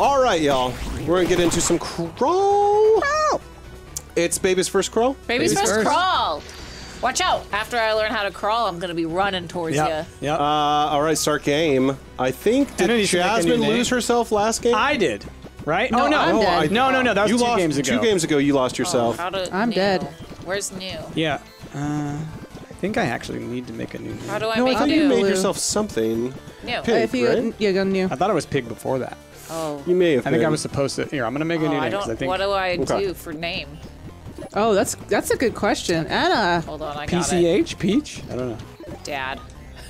All right, y'all. We're gonna get into some crawl. It's baby's first crawl. Baby's, Baby's first, first. crawl. Watch out. After I learn how to crawl, I'm going to be running towards Yep. you. Yep. Uh, all right, start game. I think did you should make Jasmine name. lose herself last game? I did. Right? No, oh no. I'm Oh, dead. I- No, no, no. That was you two lost games ago. Two games ago, you lost yourself. How to I'm Neil? dead. Where's new? Yeah. Uh, I think I actually need to make a new name. How do I no, I make thought new? you made yourself something. new. Pig. if you right? yeah, go new. I thought I was pig before that. Oh. You may have. I think I was supposed to. Here, I'm gonna make a Oh, new I name 'cause don't. I think what do I Okay. do for name? Oh, that's that's a good question, Anna. Hold on, I got it. PCH Peach. I don't know. Dad.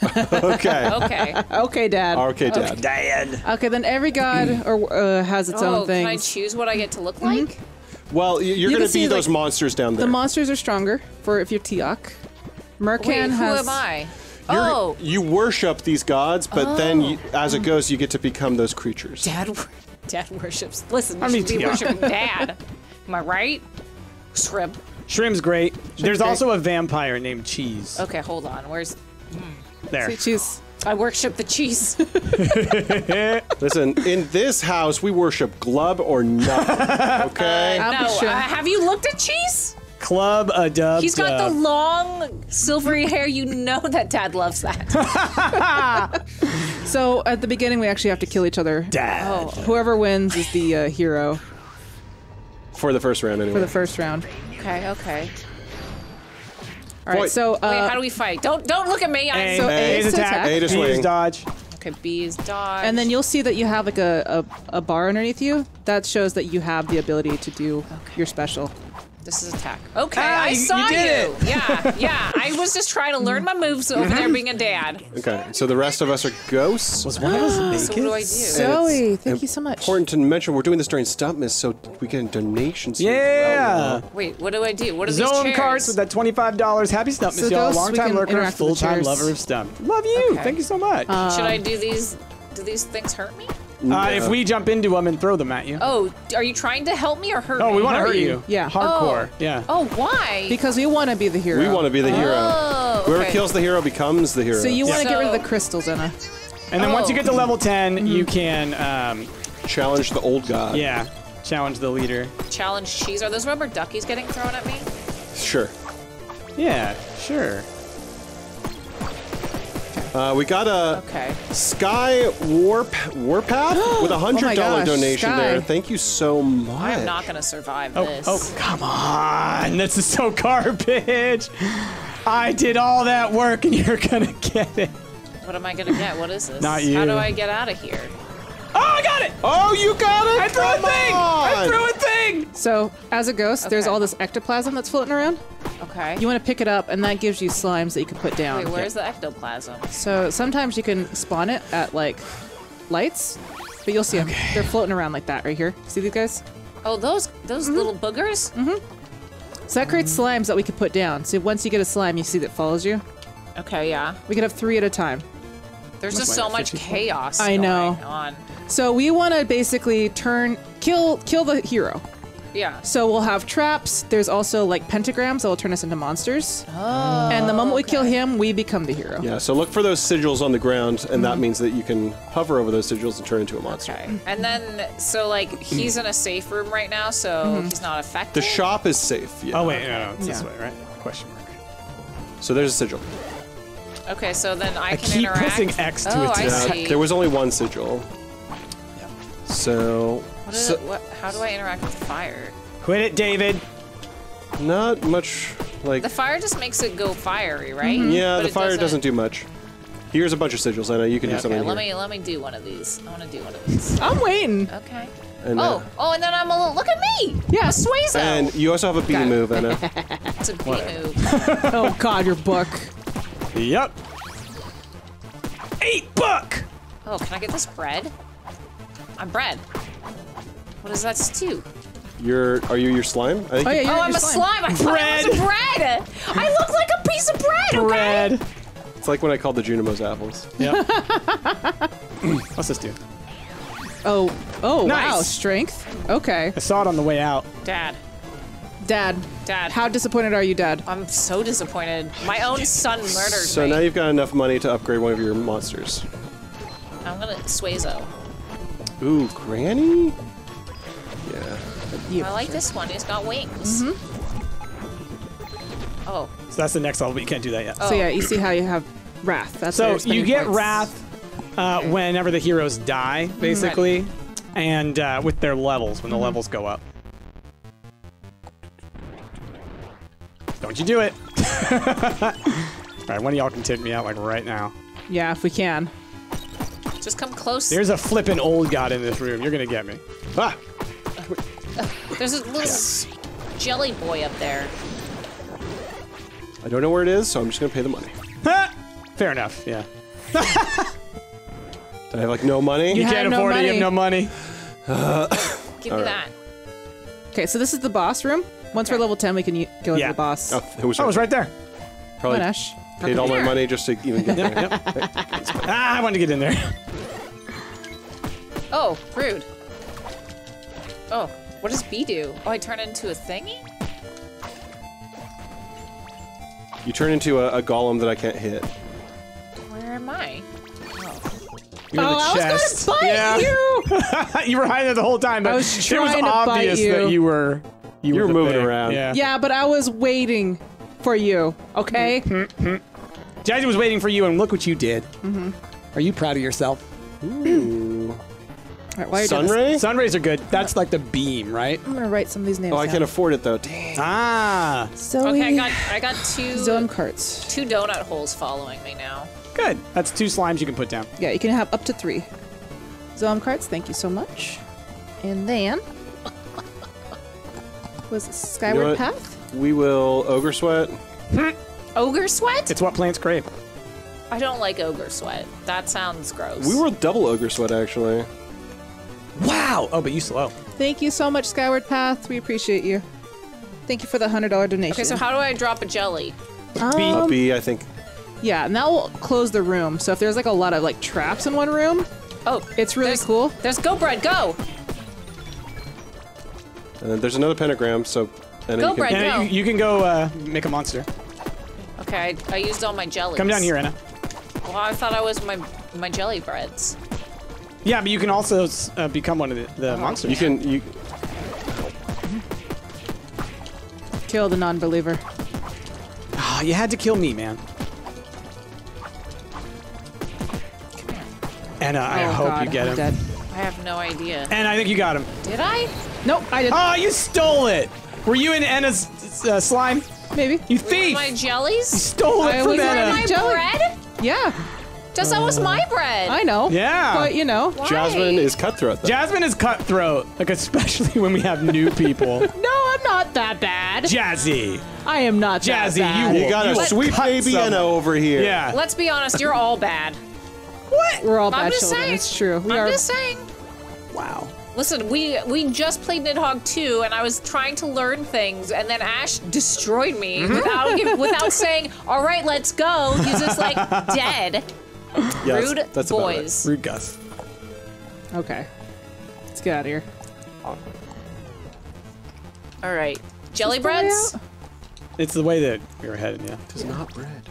okay. Okay. Okay, Dad. Okay, Dad. Dad. Okay, then every god or uh, has its oh, own can I choose what I get to look like? Well, you're You gonna can see, be those like, monsters down there. The monsters are stronger for if you're Tiok. Mercan Wait, who has. am I? You're- oh, You worship these gods, but then you, Oh. as it goes, you get to become those creatures. Dad. Dad worships. Listen, you I mean, should be worshiping Dad. Am I right? Shrimp. Shrimp's great. There's great. also a vampire named Cheese. Okay, hold on. Where's? There. See, she's I worship the cheese. Listen, in this house, we worship glub or nothing. Okay. I'll no, sure. uh, have you looked at cheese? Club a dub. He's got the long silvery hair. You know that Dad loves that. so at the beginning we actually have to kill each other. Dad. Oh, Whoever wins is the uh, hero For the first round, anyway. for the first round. okay, okay. All right, Boy. so uh, Wait, how do we fight? Don't don't look at me. I'm A, So so, A A is is to attack. attack. A to B swing. is dodge. okay. B is dodge. and then you'll see that you have like a, a, a bar underneath you. That shows that you have the ability to do your special. This is attack. Okay, Ah, I you- saw you did it. Yeah, yeah. I was just trying to learn my moves over there being a dad. Okay, so the rest of us are ghosts. Was one of us naked? So what do I do? Zoe, thank you so much. Important to mention, we're doing this during Stumptmas, so we get donations. Yeah. Wait, what do I do? What are these Zone chairs? cards with that twenty-five dollars. Happy Stumptmas, So y'all. ghosts, we Long-time lurker, interact with the full-time chairs. lover of Stumpt. Love you. Okay. Thank you so much. Should I do these? Do these things hurt me? Uh, if we jump into them and throw them at you. Oh, are you trying to help me or hurt Oh, me? we want to hurt hurt you. you. Yeah. Hardcore. Yeah. Oh, why? Because we want to be the hero. We want to be the hero. Oh, Whoever okay. kills the hero becomes the hero. So you want to Yeah. get rid of the crystals, Anna. And then once you Oh. get to level 10, you can, um, challenge the old god. yeah, challenge the leader. challenge cheese. Are those rubber duckies getting thrown at me? Sure. Yeah, sure. Uh, we got a Okay. Sky Warp Warpath with a hundred dollar dollar gosh, donation Sky. there. Thank you so much. I'm not gonna survive Oh, this. oh, come on. This is so garbage. I did all that work and you're gonna get it. What am I gonna get? What is this? Not you. How do I get out of here? Oh, I got it! Oh, you got it! I threw Come a thing! I threw a thing! So as a ghost, there's all this ectoplasm that's floating around. Okay. You want to pick it up, and that gives you slimes that you can put down. Wait, where's the ectoplasm? So sometimes you can spawn it at like lights, but you'll see them. They're floating around like that right here. See these guys? Oh, those those Mm-hmm. little boogers. Mhm. So that creates slimes that we can put down. So once you get a slime, you see that follows you. Okay, yeah. We can have three at a time. There's just so much 54. chaos. I know. Going on. So we want to basically turn, kill, kill the hero. Yeah. So we'll have traps. There's also like pentagrams that will turn us into monsters. Oh. And the moment we kill him, we become the hero. Yeah, so look for those sigils on the ground, and that means that you can hover over those sigils and turn into a monster. Okay. And then, so like, he's in a safe room right now, so Mm-hmm. he's not affected. The shop is safe. Yeah. Oh, wait, no, no, it's this way, right? Question mark. So there's a sigil. Okay, so then I, I can keep interact. pressing X to oh, I attack. see. There was only one sigil. So, What is so it, what, how do I interact with fire? Quit it, David. not much like. The fire just makes it go fiery, right? yeah, But the fire doesn't do much. Here's a bunch of sigils. I know you can Yeah, do something Okay, let here. me let me do one of these. I want to do one of these. I'm waiting. Okay. And, uh, Oh, oh, and then I'm a little. Look at me. Yeah. I'm a Suezo. and you also have a B Got it. move, Anna. it's a B move. Oh God, your book. Yep. Eight buck! Oh, can I get this bread? I'm bread. What does that do? You're are you your slime? I think Oh yeah, you- you're, Oh, I'm you're a slime. I thought Bread. I was bread. I look like a piece of bread. Okay. Bread. it's like when I called the Junimos apples. Yeah. What's this do? Oh, oh wow, Nice. strength. Okay, I saw it on the way out. Dad, Dad. Dad. How disappointed are you, Dad? I'm so disappointed. My own son murdered So me. So now you've got enough money to upgrade one of your monsters. I'm gonna Suezo. Ooh, Granny? Yeah. You. I like this one. He's got wings. Oh, So that's the next level, but you can't do that yet. So yeah, you see how you have wrath. That's So you're you spending get points. wrath uh, whenever the heroes die, basically, and uh, with their levels when the levels go up. Don't you do it? All right, one of y'all can take me out like right now. Yeah, if we can. just come close. There's a flippin' old god in this room. You're gonna get me. Ah! There's a little jelly boy up there. I don't know where it is, so I'm just gonna pay the money. Fair enough. Yeah. Do I have like no money? You have can't no afford it. You have no money. Give me that. Okay, so this is the boss room. Once we're level 10, we can u- go Yeah. into the boss. Oh, it was, Oh, it was right there. Probably Come on, Ash. paid all my money just to even get there. Ah, I wanted to get in there. Oh, rude. Oh, what does B do? Oh, I turn into a thingy? You turn into a, a golem that I can't hit. Where am I? You're in Oh, the I was gonna chest. bite yeah. you! you were hiding there the whole time, but I was it was trying to bite obvious you. that you were you, You were moving thing. around. Yeah. Yeah, but I was waiting for you, okay? Jazzy was waiting for you, and look what you did. Mm-hmm. Are you proud of yourself? Ooh. All right, while you're doing Sunray? Sun rays are good. That's like the beam, right? I'm gonna write some of these names Oh, I down. can't afford it though. Dang. Ah, Zoe, Okay, I got I got two Zone carts. two donut holes following me now. good. That's two slimes you can put down. Yeah, you can have up to three. Zone carts, thank you so much. And then was it Skyward what? Path? We will ogre sweat. Hmm? Ogre sweat? It's what plants crave. I don't like ogre sweat. That sounds gross. We were double ogre sweat actually. Wow. Oh, but you slow. Thank you so much, Skyward Path. We appreciate you. Thank you for the hundred dollar donation. Okay, so how do I drop a jelly? B. A B, I think. yeah, and that will close the room. So if there's like a lot of like traps in one room, Oh, it's really there's, cool. There's go bread, go! And then there's another pentagram. So and Go, you can, Brett. Anna, go. you, you can go uh, make a monster. Okay, I, I used all my jellies. Come down here, Anna. Well, I thought I was my my jelly breads. Yeah, but you can also uh, become one of the, the monsters. You can you. Kill the non-believer. Oh, you had to kill me, man. Anna, I oh hope God, you get I'm him. dead. I have no idea. And I think you got him. Did I? Nope, I didn't. Oh, you stole it! Were you in Anna's uh, slime? Maybe. You thief! My jellies? You stole it I from was in Anna! my jelly. bread? Yeah, Just that was my bread. I know. Yeah. But you know. Why? Jasmine is cutthroat. Though. Jasmine is cutthroat, like especially when we have new people. No, I'm not that bad. Jazzy, I am not Jazzy, that bad. you you got a will sweet baby someone. Anna over here. Yeah. Let's be honest, you're all bad. What? We're all I'm bad just children. saying. It's true. We I'm are. just saying. Wow. Listen, we we just played Nidhogg 2, and I was trying to learn things, and then Ash destroyed me Mm-hmm. without give, without saying, "All right, let's go." He's just like dead. Yeah, Rude that's about it. boys. Rude Gus. Okay. Let's get out of here. All right, jelly Is this the way breads. It's the way that we were headed, yeah. It's not bread.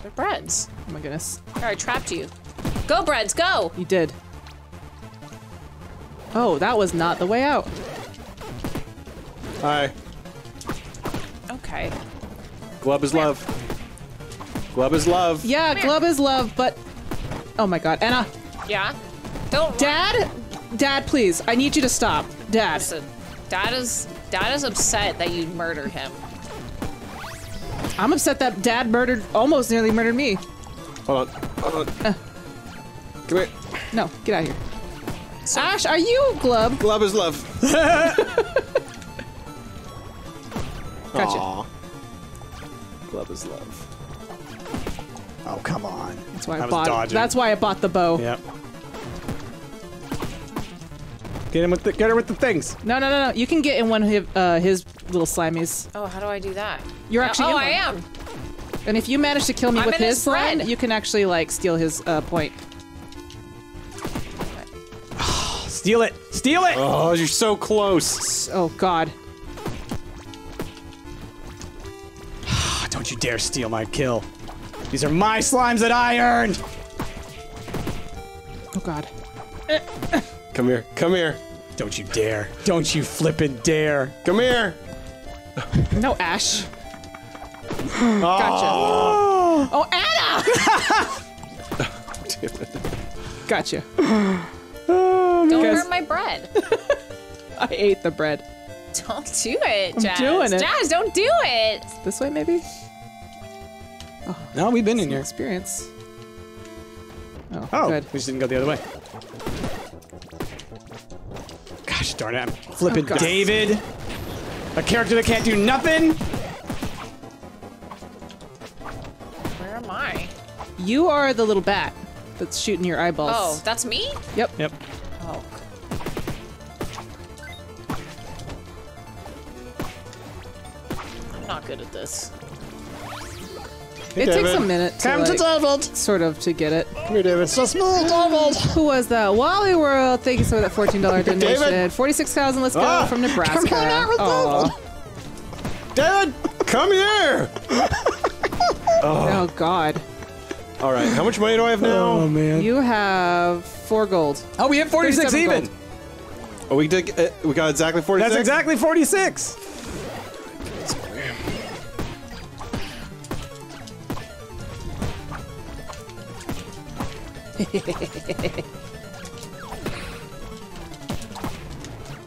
They're breads. Oh my goodness. All right, trapped you. Go breads, go. You did. Oh, that was not the way out. Hi. Okay. Glub is love. Glub is love. Yeah, here. glove is love, but oh my god, Anna, Yeah. Don't Dad, Dad, please, I need you to stop, Dad. Listen, Dad is Dad is upset that you murdered him. I'm upset that Dad murdered, almost nearly murdered me. Hold on. Hold on. Uh. Come here. No, get out of here. Ash, are you glove? Glub is love. Gotcha. Aw. Glub is love. Oh, come on. That's why I I bought. dodging. That's why I bought the bow. Yep. Get him with the get her with the things. No, no, no, no. You can get in one of his, uh, his little slimies, Oh, how do I do that? You're Uh, actually Oh, in I am. and if you manage to kill me I'm with his his slime, you can actually like steal his uh, point. Steal it. Steal it. Oh, you're so close. Oh God. Oh, don't you dare steal my kill. These are my slimes that I earned. Oh God. Come Come here. Come here. Don't you dare. Don't you flippin' dare. Come here. No, Ash. Gotcha. Ah. Oh, Anna! Gotcha. Don't Guys- hurt my bread. I ate the bread. Don't do it, Jazz. I'm doing it. Jazz, don't do it. This way, maybe? Oh, No, we've been in New here. experience. Oh, Oh, good. we just didn't go the other way. Gosh darn it, I'm flipping Oh, David. A character that can't do nothing. Where am I? You are the little bat that's shooting your eyeballs. Oh, that's me? Yep. Yep. Not good at this. It takes a minute to, Come to like, David. sort of to get it. Come here, David. So smooth, David. Who was that? Wally World. Thank you so much for that $14 donation. David. 46,000. Let's go Ah, from Nebraska. come on out with Aw. David, come here. Oh, God. All right. How much money do I have now? Oh man. You have four gold. Oh, we hit 46 even. gold. Oh, we did. Uh, we got exactly forty-six. That's exactly 46.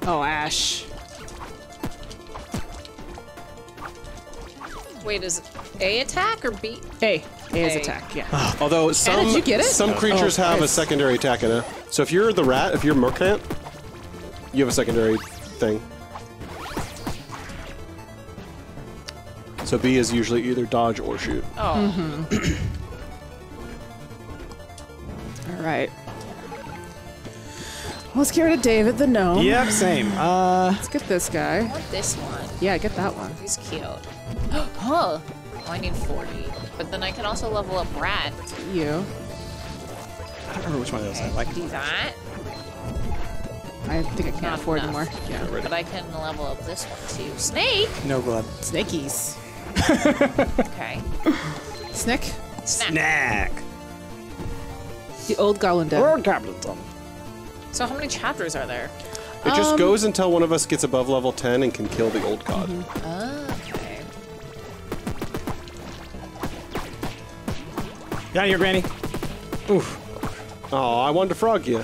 Oh, Ash. Wait, is it A attack or B? A. A is A. attack, yeah. Although some did you get it? some creatures Oh, have a secondary attack in it. So if you're the rat, if you're mercant, you have a secondary thing. So B is usually either dodge or shoot. Oh. Mm-hmm. All right. Let's get rid of David the gnome. Yep, same. Uh, Let's get this guy. I want this one. Yeah, get that one. He's cute. huh. Oh, I need 40. But then I can also level up Rat. You. I don't remember which one of those I like. Do that. I think I can't Not afford enough. anymore. Yeah. But I can level up this one too. Snake! No blood. Snakies. Okay. Snick. Snap. Snack. The old goblin den. Lord Capleton. So how many chapters are there? It just Um, goes until one of us gets above level 10 and can kill the old god. Okay. Down here, Granny. Oof. Oh, I wanted to frog you.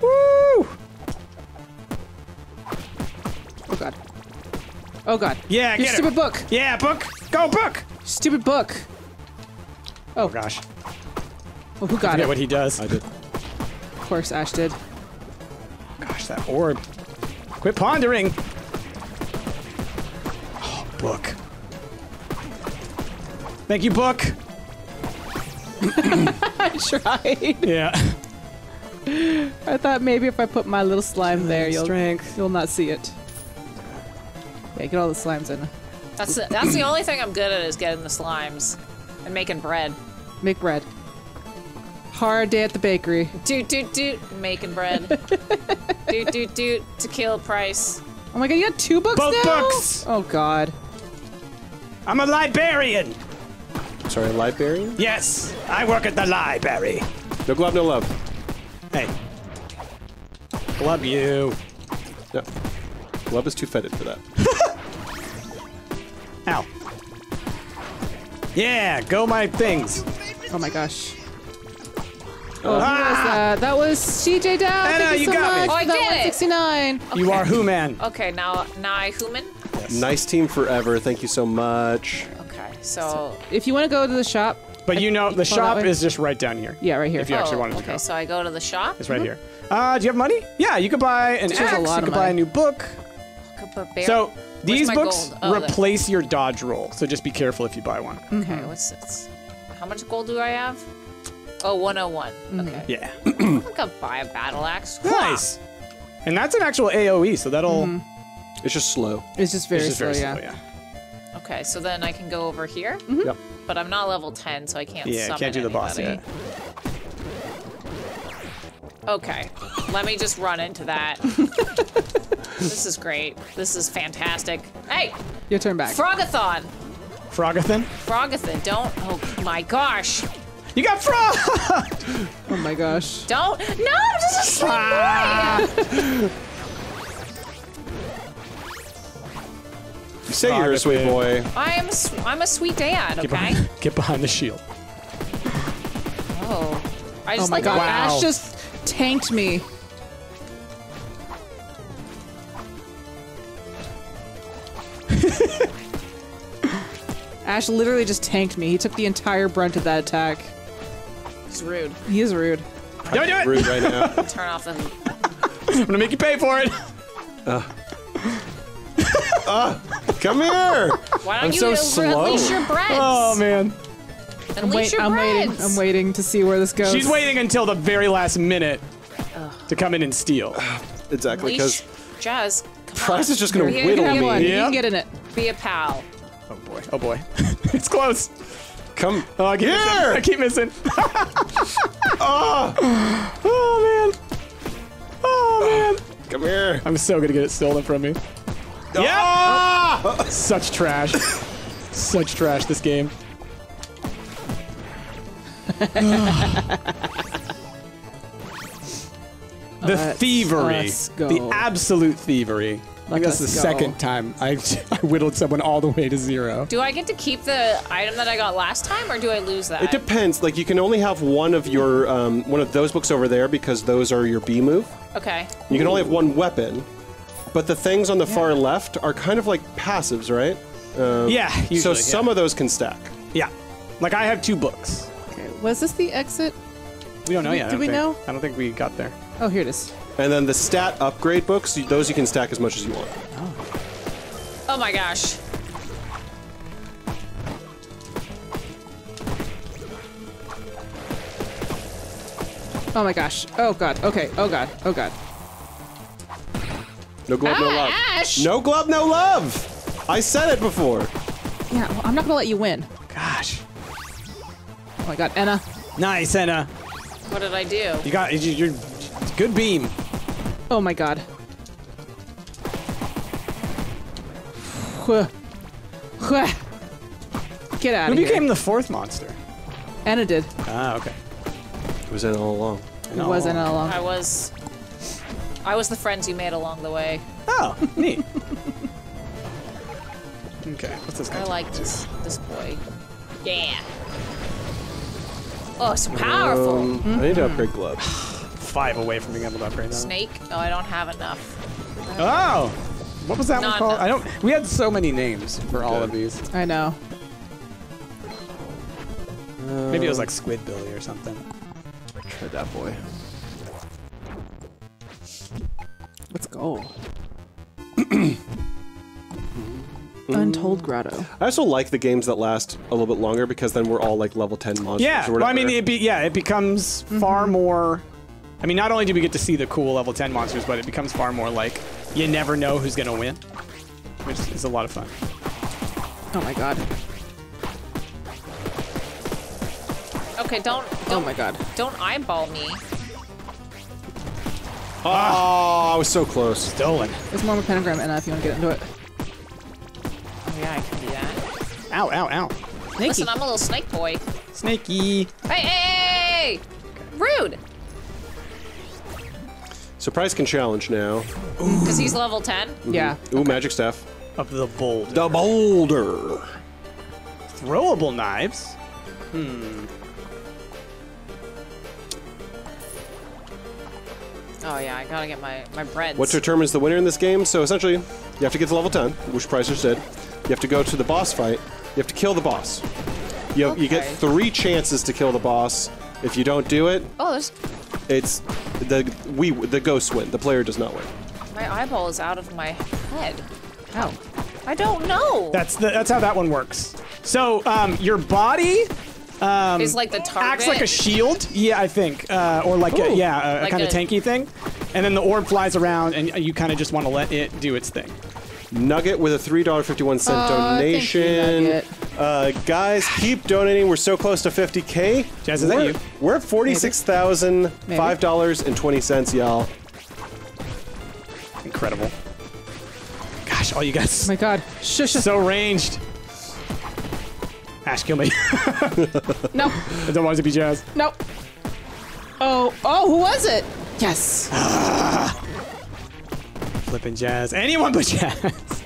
Woo! Oh god. Oh god. Yeah, Your get stupid it. book. Yeah, book. Go, book. Stupid book. Oh, oh gosh. Well, who got Forget it? what he does. I did. Of course, Ash did. Gosh, that orb. Quit pondering. Oh, book. Thank you, book. I tried. Yeah. I thought maybe if I put my little slime there, you'll Strength. you'll not see it. Yeah, get all the slimes in. That's the, that's the only thing I'm good at is getting the slimes and making bread. Make bread. Hard day at the bakery. Doot doot doot, making bread. doot doot doot, to kill price. Oh my god, you got two books Both now? books. Oh god. I'm a librarian. Sorry, librarian? Yes, I work at the library. No glove, no love. Hey. Love you. No. Glove is too fetid for that. Ow. Yeah, go my things. Oh my gosh. Oh, who was Ah! that? That was CJ Dow. Anna, Thank you, you so got me. much Oh, I that did it. 169. You are who man? Okay, now now I human. Nice team forever. Thank you so much. Okay, so If you want to go to the shop, But you know, you the shop is just right down here. yeah, right here. If you actually oh, wanted to okay, go. so I go to the shop. It's right here. Uh, do you have money? Yeah, you could buy an a axe. You of could buy a new book. Could put bear- So these books gold? Oh, there. replace your dodge roll. So just be careful if you buy one. Okay, mm-hmm. what's this? How much gold do I have? Oh, 101. Mm-hmm. Okay. Yeah. I could buy a battle axe. nice. And that's an actual AOE, so that'll. Mm-hmm. It's just slow. It's just very it's just slow, very yeah. slow, yeah. Okay, so then I can go over here, Yep. but I'm not level 10, so I can't Yeah, summon can't do the boss anybody. yet. Okay, let me just run into that. this is great. This is fantastic. Hey, Your turn back. Frogathon! Frogathon? Frogathon, don't. Oh my gosh. You got frog! Oh my gosh. Don't. No, this is so Ah. annoying. Say Stop you're a sweet babe. boy. I am. s- I'm a sweet dad. Get Okay. behind, get behind the shield. Oh. I Oh my like god. Wow. Ash just tanked me. Ash literally just tanked me. He took the entire brunt of that attack. He's rude. He is rude. Don't do it. Rude right now. Turn off the. I'm gonna make you pay for it. Come here. Why don't I'm you so uh, slow. unleash your breads? Oh man. Unleash Wait, your I'm breads. waiting. I'm waiting to see where this goes. She's waiting until the very last minute to come in and steal. Exactly, because Jazz. Come Price is just gonna Be a- whittle be a- Come on, me. you can get in it. Be a pal. Oh boy. Oh boy. it's close. come Oh, I keep missing. here. I keep missing. Ah! oh man. Oh man. Come here. I'm so gonna get it stolen from me. Yeah. Ah! Such trash. Such trash. This game. the thievery. The absolute thievery. I think that's the go. second time I, I whittled someone all the way to zero. Do I get to keep the item that I got last time, or do I lose that? It depends. Like you can only have one of your um, one of those books over there because those are your B move. okay. You can only have one weapon, but the things on the far left are kind of like passives, right? Yeah. so some yeah. of those can stack. Yeah. Like I have two books. Okay. Was this the exit? We don't know yet. I do we think. know? I don't think we got there. Oh, here it is. And then the stat upgrade books, those you can stack as much as you want. Oh my gosh. Oh my gosh. Oh god. Okay. Oh god. Oh god. No glove, no Ah, love. Ash! No glove, no love. I said it before. Yeah. Well, I'm not gonna let you win. Gosh. Oh my god. Anna. Nice, Anna. What did I do? You got you- you're good beam. Oh my god. Huh. Huh. Get out Who of here. You became the fourth monster? Anna did. Ah, okay. It was in all along. It was Anna along. I was. I was the friends you made along the way. Oh, neat. okay, what's this guy? I like this this boy. Yeah. Oh, it's powerful. Um, I need to upgrade gloves. Five away from being able to upgrade that. Snake. Oh, I don't have enough. Oh, what was that one called? enough. I don't. We had so many names for all of these. I know. Maybe it was um, like Squid Billy or something. Try that boy. Let's go. Untold Grotto. I also like the games that last a little bit longer because then we're all like level 10 monsters. Yeah, or well, I mean, it be, yeah, it becomes far mm-hmm. more. I mean, not only do we get to see the cool level 10 monsters, but it becomes far more like you never know who's gonna win, which is a lot of fun. Oh my god. Okay, don't Oh don't my god. don't eyeball me. Ah! Oh, I was so close. Stolen. There's more of a pentagram, Anna, if you want to get into it. Oh yeah, I can do that. Ow, ow, ow. Nikki. Listen, I'm a little snake boy. Snakey. Hey, hey, hey! Rude. Surprise can challenge now. Because he's level 10. Yeah. Ooh, magic staff. Of the boulder. The boulder. Throwable knives. Hmm. Oh yeah, I gotta get my my breads. What determines the winner in this game? So essentially, you have to get to level 10, which Pricer did. You have to go to the boss fight. You have to kill the boss. You, have, you get three chances to kill the boss. If you don't do it, Oh, there's it's the we the ghosts win. The player does not win. my eyeball is out of my head. Ow. I don't know. That's the, that's how that one works. So um, your body is like the target. acts like a shield. Yeah, I think, uh, or like a, yeah, a, Like kind of tanky thing. And then the orb flies around, and you kind of just want to let it do its thing. Nugget with a $3.51 Aw, thank you, donation. Uh, guys, keep donating. We're so close to 50K. Jazz, is that you? We're at $46,005.20, y'all. Incredible. Gosh, all you guys Oh my god. Shush. shush. so ranged. Ash, kill me. No. I don't want it to be Jazz. No. Oh, oh, who was it? Yes. Flipping Jazz. Anyone but Jazz.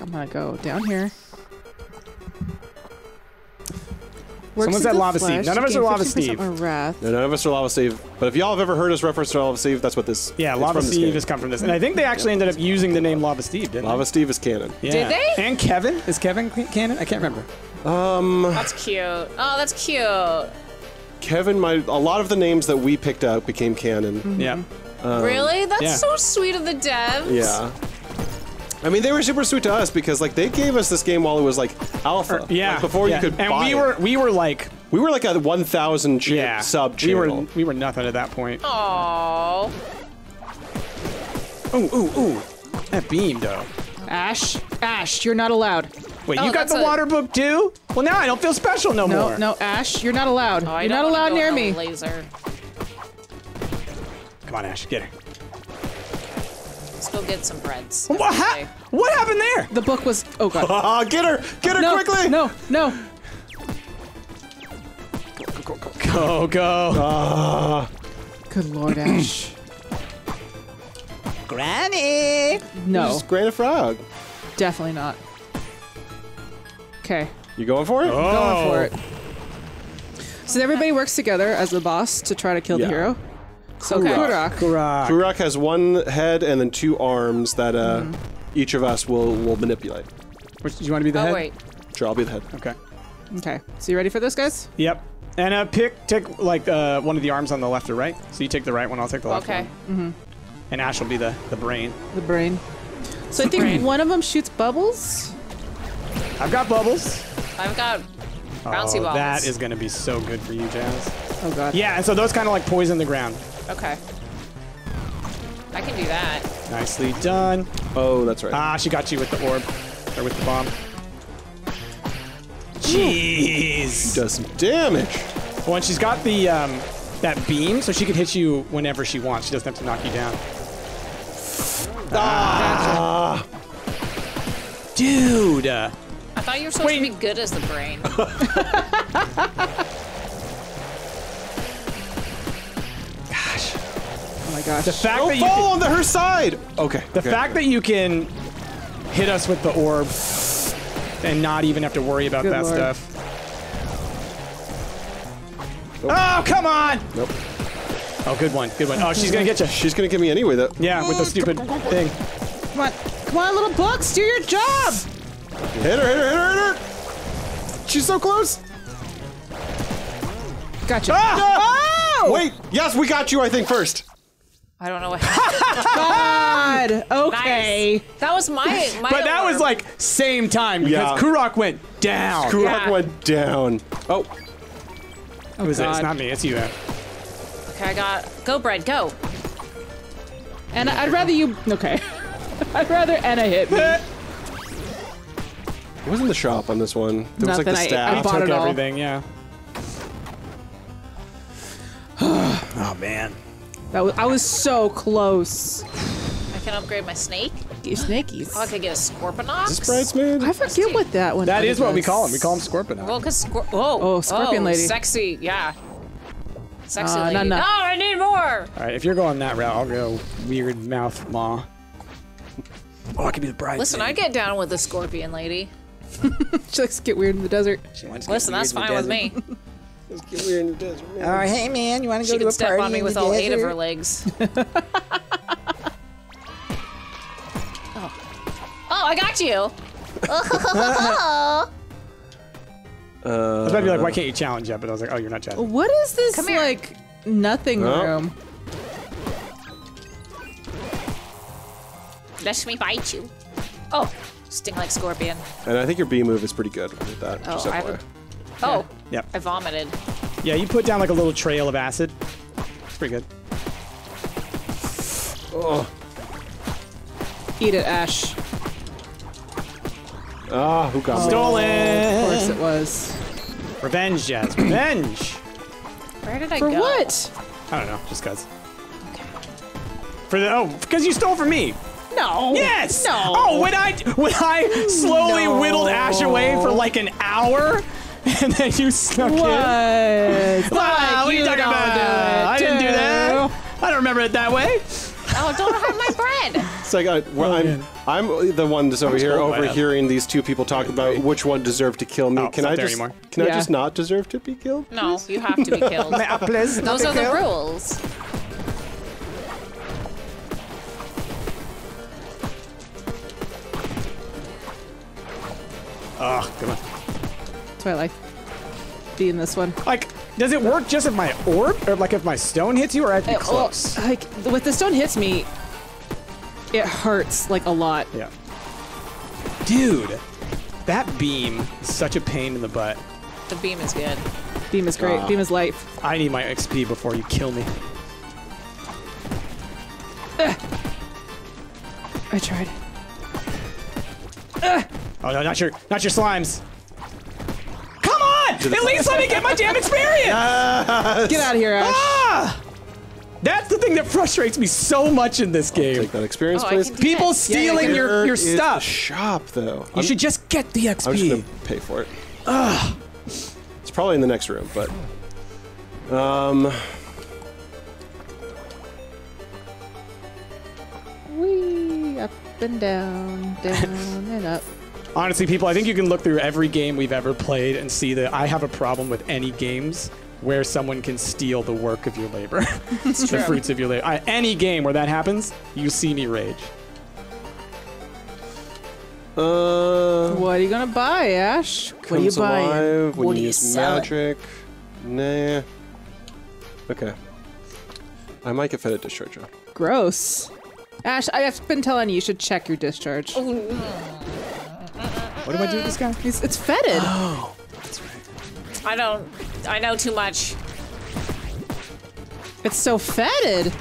I'm gonna go down here. Works Someone in said Lava Steve. None of us are Lava Steve. wrath. No, none of us are Lava Steve. But if y'all have ever heard us reference to Lava Steve, that's what this. Yeah, Lava from Steve game. has come from this. And I think they actually ended up using the name Lava Steve, didn't Lava Steve is canon. they? Did they? And Kevin? Is Kevin canon? I can't remember. Um. That's cute. Oh, that's cute. Kevin, my a lot of the names that we picked up became canon. Yeah. Um, really? That's yeah. so sweet of the devs. Yeah. I mean, they were super sweet to us because like they gave us this game while it was like alpha. Er, yeah. Like, before yeah. you could And buy we it. were we were like we were like a 1,000 ch- yeah sub We were we were nothing at that point. Aww. Ooh ooh ooh. That beam though. Ash, Ash, you're not allowed. Wait, Oh, you got the a- water book too? Well, now I don't feel special no, No, more. no, Ash, you're not allowed. Oh, you're don't allowed go near me. Laser. Come on, Ash, get her. Let's go get some breads. What, ha- what happened there? The book was. Oh god. Ah, get her! Get her no, quickly! no, no. Go go. go go Ah, Good lord, Ash. Granny. No, just Granite Frog. definitely not. Okay, You going for it? Oh. going for it. So everybody works together as the boss to try to kill Yeah. the hero. So Okay. Kurak. Kurak. Kurak has one head and then two arms that uh, Mm-hmm. each of us will will manipulate. Which, do you want to be the Oh head? wait. Sure, I'll be the head. Okay. Okay, so you ready for this, guys? Yep. And uh, pick take like uh, one of the arms on the left or right. So you take the right one, I'll take the left Okay. one. And Ash will be the the brain. The brain. So I think Brain. one of them shoots bubbles. I've got bubbles. I've got bouncy oh, balls. That is gonna be so good for you, Jazz. Oh god. Yeah, and so those kind of like poison the ground. Okay. I can do that. Nicely done. Oh, that's right. Ah, she got you with the orb or with the bomb. Jeez. She Does some damage. Well, and she's got the um, that beam, so she can hit you whenever she wants. She doesn't have to knock you down. Ah, Dude. I thought you were supposed Wait. to be good as the brain. gosh. the fact don't that you fall can, on the, her side. Okay. the okay. fact that you can hit us with the orb and not even have to worry about Good that lord. stuff. Oh, come on! Nope. Oh, good one, good one. Oh, she's gonna get you. She's gonna get me anyway. Though. Yeah, with the stupid thing. Come on, come on, little books, do your job. Hit her! Hit her! Hit her! Hit her! She's so close. Gotcha. Ah! Oh! Wait. Yes, we got you. I think first. I don't know what happened. God. Okay. Nice. That was my my. But that was like same time because Yeah. Kurok went down. Kurok Yeah. went down. Oh, Who is it? It's not me. It's you. Em. Okay, I got go bread go. And I'd rather you. Okay. I'd rather Anna hit me. it was in the shop on this one. There was like the Nothing, I- I staff. bought Took it all. everything. Yeah. oh man. That was, I was so close. I can upgrade my snake. You snakies. Oh, I could get a Scorpionox. Is this bridesmaid? I forget what that one. Is. That is what we call him. We call him Scorpion. Well, cause scor- oh, Oh, scorpion lady. sexy, yeah, sexy Uh, lady. not No, enough. I need more. All right, if you're going that route, I'll go weird mouth maw. Oh, I could be the bride. Listen, I get down with the scorpion lady. She likes to get weird in the desert. Listen, that's fine with me. Oh, hey man, you want to go She can step on me with all eight of her legs. oh. oh, I got you. Uh, I was about to be like, why can't you challenge yet? But I was like, oh, you're not challenging. What is this Come here. like nothing Oh. room? Let me bite you. Oh, sting like scorpion. And I think your B move is pretty good with that. Oh, just I have a- Oh, Yep. I vomited. Yeah, you put down like a little trail of acid. It's pretty good. Oh. Eat it, Ash. Ah, who got me? Of course it was. Revenge, Jazz. Revenge. Where did I For go? what? I don't know, just cause. For the oh, because you stole from me. No. Yes. No. Oh, when I when I slowly No. whittled Ash away for like an hour, and then you snuck in. What? Wow, what are you you talking about? do it, I didn't do that. I don't remember it that way. Oh, don't hurt my bread. It's like I, well, Oh, I'm man. I'm the one that's over here told by them. overhearing these two people talk about which one deserved to kill me. Oh, can I just anymore. can I just not deserve to be killed? No, you have to be killed. Those are the rules. Oh, come on. That's why I like being this one. Like, does it work just if my orb, or like if my stone hits you, or I have to be Uh, well, close? like with the stone hits me, it hurts like a lot. Yeah. Dude, that beam is such a pain in the butt. The beam is good. Beam is great. Ah. Beam is life. I need my XP before you kill me. I tried. Oh no, not your, not your slimes. Come on! At least let me get my damn experience! Get out of here, Ash. ah! That's the thing that frustrates me so much in this game. Take that experience, Oh, please. People that. stealing can- your, Where your is stuff. shop though. You should just get the XP. I'm just XP. gonna pay for it. It's probably in the next room, but um, Wee up and down, down and up. Honestly, people, I think you can look through every game we've ever played and see that I have a problem with any games where someone can steal the work of your labor, the true. fruits of your labor. I, any game where that happens, you see me rage. uh, What are you gonna buy, Ash? What are you comes buying? alive when What you do you use sell it? magic. Nah. Okay. I might get fed a discharge. Gross. Ash, I have been telling you, you should check your discharge. What do I do with this guy? It's, it's fetid. I don't. I know too much. It's so fetid.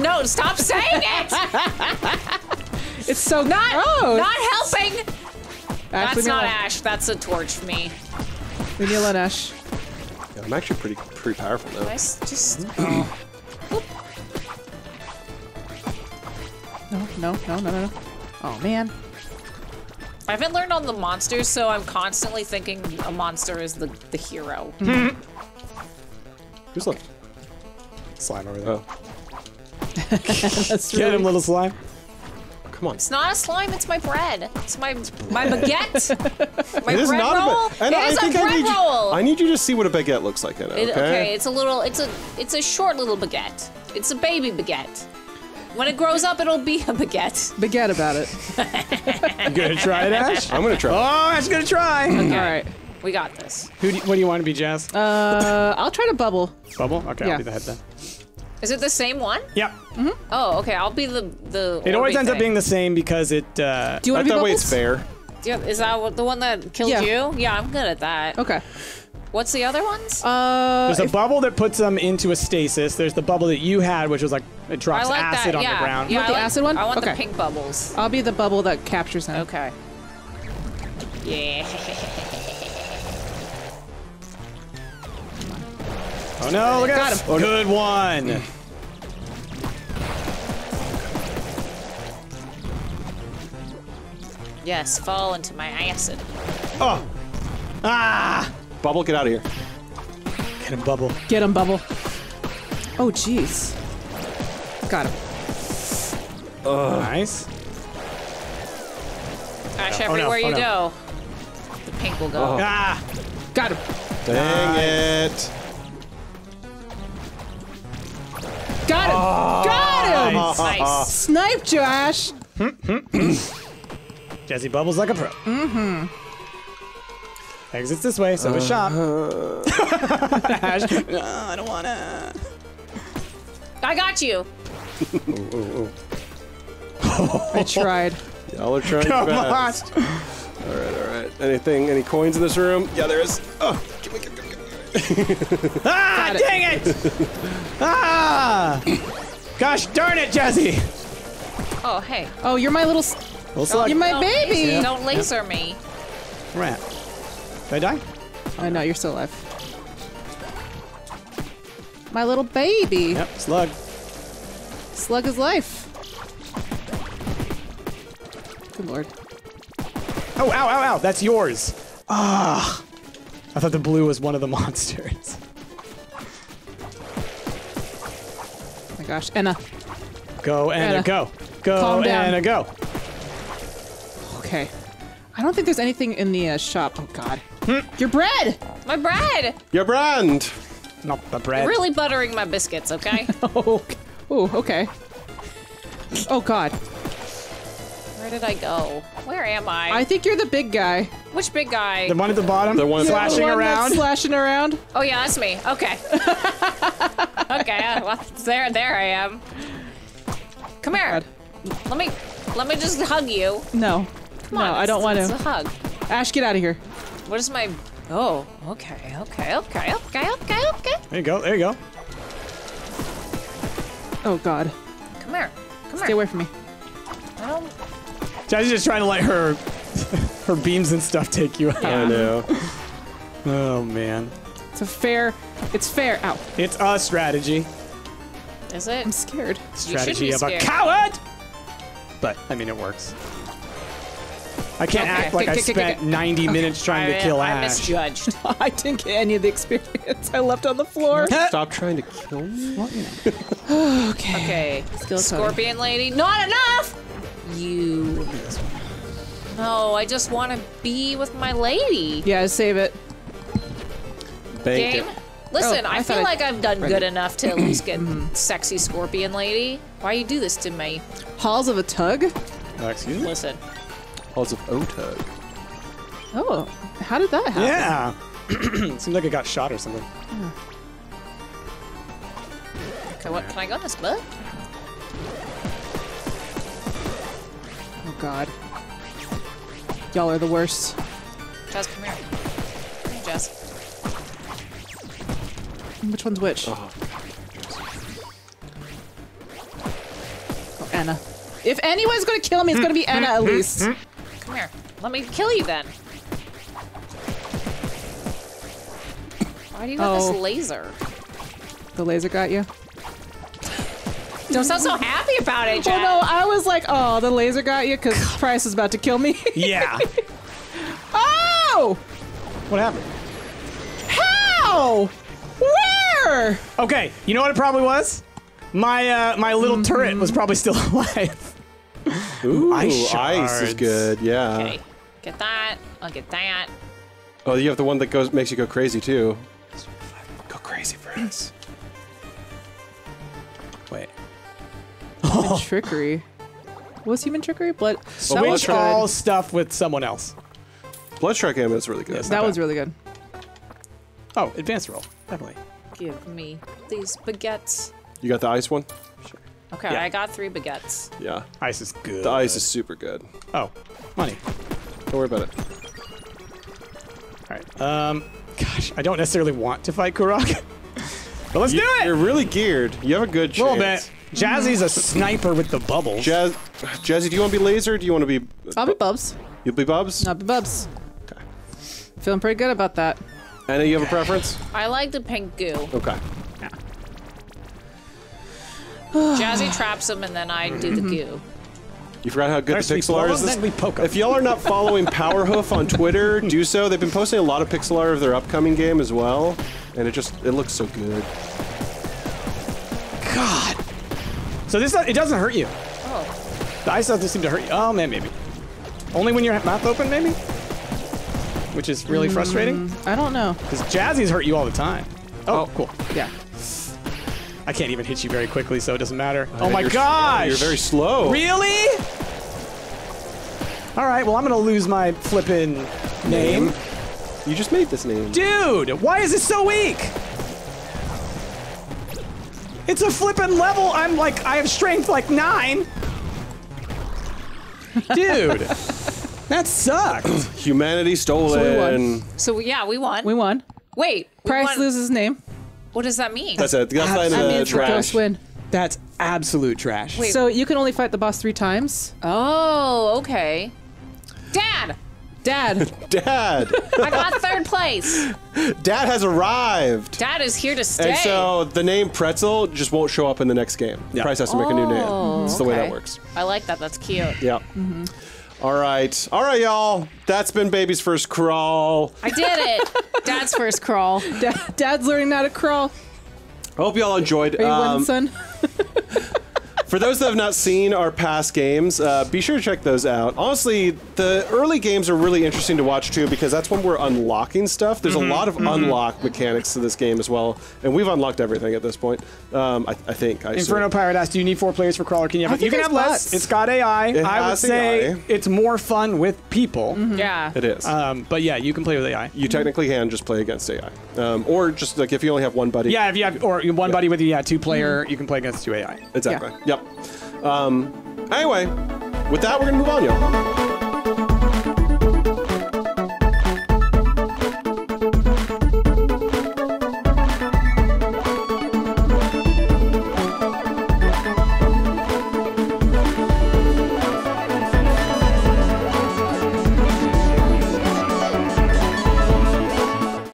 No, stop saying it. It's so Not, gross. not helping. Ash, That's not alone. Ash. That's a torch for me. Leave me alone, Ash. Yeah, I'm actually pretty pretty powerful now. Nice. Just. Mm-hmm. Oh. No, no, no, no, no, no. Oh man. I haven't learned on the monsters, so I'm constantly thinking a monster is the the hero. Who's left? Slime over there. Oh, That's Get really- him, little slime. come on. It's not a slime. It's my bread. It's my my baguette. my It is bread not roll. a ba- it I is think a I bread need you- roll. I need you to see what a baguette looks like in it. It- Okay. okay, it's a little. It's a. It's a short little baguette. It's a baby baguette. When it grows up, it'll be a baguette. Baguette about it. You gonna try it, Ash? I'm gonna try. Oh, Ash gonna try. All right. We got this. Who do you, what do you want to be, Jazz? Uh, I'll try to bubble. Bubble? Okay, yeah. I'll be the head then. Is it the same one? Yep. Oh, okay. I'll be the the. It always Orby ends up being the same because it. Uh, Do you want to be that way it's fair. Yeah, is that the one that killed Yeah. you? Yeah, I'm good at that. Okay. What's the other ones? Uh, There's a if- bubble that puts them into a stasis. There's the bubble that you had, which was like it drops like acid that. on yeah. the ground. Yeah, want I the like- acid one? I want Okay. the pink bubbles. I'll be the bubble that captures them. Okay. Yeah. Oh no! Look at Got him. Good one. yes, fall into my acid. Oh. Ah. Bubble, get out of here. Get him, bubble. Get him, bubble. Oh, jeez. Got him. Nice. Ash, Oh, no. everywhere Oh, you no. go, the pink will go. Ah. Got him. Dang it. Got him. Got him. Nice. Nice. Snipe, Josh. Jazzy bubbles like a pro. Mm-hmm. Exits this way, so does shop. Ash. No, I don't wanna. I got you. I tried. Y'all are trying Come your on. All right, all right. Anything? Any coins in this room? Yeah, there is. Oh, give me, give me, give me. Ah, it. dang it! ah! Gosh darn it, Jazzy! Oh, hey. Oh, you're my little. s- You're my Don't baby. laser- Don't laser me. rat. Did I die? I know you're still alive. My little baby. Yep, slug. Slug is life. Good lord. Oh, ow, ow, ow! That's yours. Ah. I thought the blue was one of the monsters. Oh my gosh, Enna. Go Anna, Anna, go. Go calm down. Anna, go. Okay. I don't think there's anything in the uh, shop. Oh God. Your bread. My bread! Your brand. Not the bread. Really buttering my biscuits, okay? Oh. Oh. Okay. Oh God. Where did I go? Where am I? I think you're the big guy. Which big guy? The one at the bottom, The one at slashing The one that's around. slashing around. Oh yeah, that's me. Okay. okay. uh, Well, there, there I am. Come here. God. Let me, let me just hug you. No. Come no, on, I don't want to. it's to. a hug. Ash, get out of here. What is my? Oh, okay, okay, okay, okay, okay, okay. There you go. There you go. Oh God. Come here. Come here. Stay here. away from me. I don't. Jazzy's just trying to let her her beams and stuff take you out. I know. Oh man. It's a fair. It's fair. Ow. It's a strategy. Is it? I'm scared. Strategy be of a coward! But, I mean, it works. I can't Okay. act like I spent kick. 90 minutes trying to I, kill I Ash. misjudged. I didn't get any of the experience. I left on the floor. Stop trying to kill me. okay. Okay. Skill code. Scorpion lady. Not enough. You. No, I just want to be with my lady. Yeah, save it. Bank Game. it. Listen, Oh, I I, feel I like I've done read good it. enough to at least get mm-hmm. sexy scorpion lady. Why you do this to me? Halls of a tug. Oh, excuse me? Listen. Halls of Otug. Oh, how did that happen? Yeah. Seems like it got shot or something. Okay, what can I go in this book? Oh God. Y'all are the worst. Jess, come here. Come here, Jess. Which one's which? Oh. Oh, Aenne. If anyone's gonna kill me, it's gonna be Aenne at least. Come here. Let me kill you then. Why do you have Oh. this laser? The laser got you. Don't sound so happy about it, Oh Jess. no, I was like, oh, the laser got you because Price is about to kill me. Yeah. oh! what happened? How? Where? Okay, you know what it probably was? My uh, my little turret was probably still alive. Ooh, ice ice, is good. Yeah. Okay. Get that. I'll get that. Oh, you have the one that goes makes you go crazy too. Go crazy for us. Wait. Human trickery. What's human trickery? Blood. that Blood was Which Strike. good. all stuff with someone else. Blood Strike ammo is really good. Yes. That not was really good. Oh, advanced roll. Definitely. Give me these baguettes. You got the ice one? Okay, Yeah. I got three baguettes. Yeah. Ice is good. The ice is super good. Oh, money. Don't worry about it. All right. Um, gosh, I don't necessarily want to fight Kurok, but let's do it. You're really geared. You have a good A little bit. Jazzy's a sniper with the bubbles. Jazz, Jazzy, do you want to be laser? Do you want to be? I'll be Bubs. You'll be Bubs. Not be Bubs. Okay. Feeling pretty good about that. Aenne, you have a preference? I like the pink goo. Okay. Jazzy traps them and then I do the mm-hmm. goo. You forgot how good First the pixel art is. then we poke 'em. If y'all are not following Powerhoof on Twitter, do so. They've been posting a lot of pixel art of their upcoming game as well, and it just it looks so good. God. So this it doesn't hurt you. Oh, The ice doesn't seem to hurt you. Oh man, maybe. Only when your mouth open, maybe. Which is really mm, frustrating I don't know. because Jazzy's hurt you all the time. Oh, oh. cool. Yeah. I can't even hit you very quickly, so it doesn't matter. Oh my You're- gosh! You're very slow. Really? All right. Well, I'm gonna lose my flippin' name. You just made this name. Dude, why is it so weak? It's a flippin' level. I'm like, I have strength like nine. Dude, that sucked. Humanity stolen. So we won. so yeah, we won. We won. Wait, we Price won. loses his name. What does that mean? That's it. That's the end That of the trash. ghosts win. That's absolute trash. Wait. So you can only fight the boss three times. oh, okay. Dad, Dad. Dad, I got third place. Dad has arrived. Dad is here to stay. And so the name Pretzel just won't show up in the next game. Yeah. Price has to make a new name. Oh, That's the way that oh, works. I like that. That's cute. Yeah. Mm-hmm. All right. All right, y'all. That's been Baby's First Crawl. I did it. Dad's first crawl. Da- Dad's learning how to crawl. I hope y'all enjoyed. Are you Um, one, son? For those that have not seen our past games, uh, be sure to check those out. Honestly, the early games are really interesting to watch too because that's when we're unlocking stuff. There's Mm-hmm, a lot of unlock mechanics to this game as well, and we've unlocked everything at this point. Um, I, I think. I Inferno assume. Pirate asks, do you need four players for crawler? Can you have? I think you can have less. bots. It's got AI. It I would say AI. it's more fun with people. Yeah. It is. Um, but yeah, you can play with AI. you technically can just play against AI, um, or just like if you only have one buddy. Yeah, if you have or one buddy with you, yeah, two player, you can play against two AI. Exactly. Yep. Um, anyway, with that, we're gonna move on, y'all.